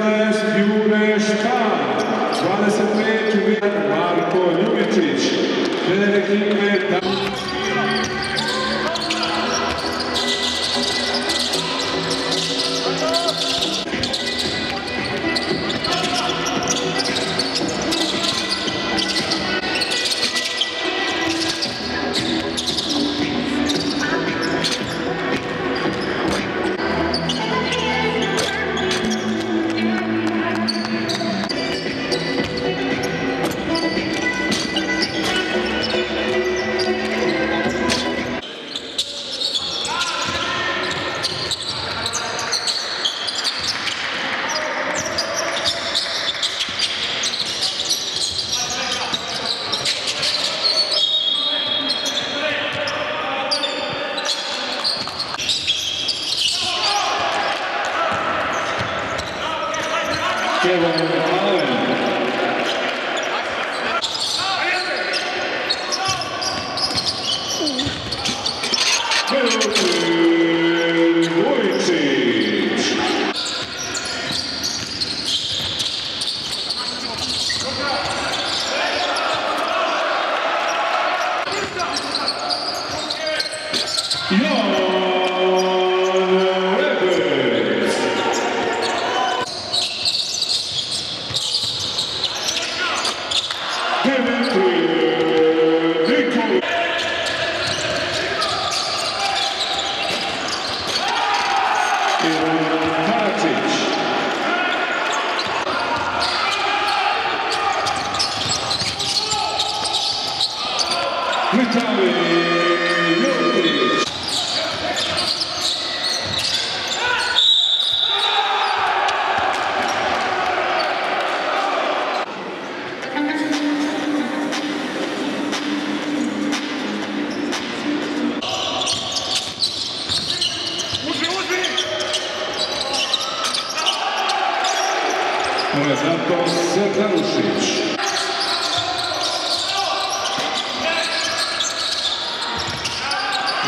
15 Jure 25 Marko Ljubičić, trener ekipe Kevin Allen. Виталий Леонидович. Антон Сакарушевич.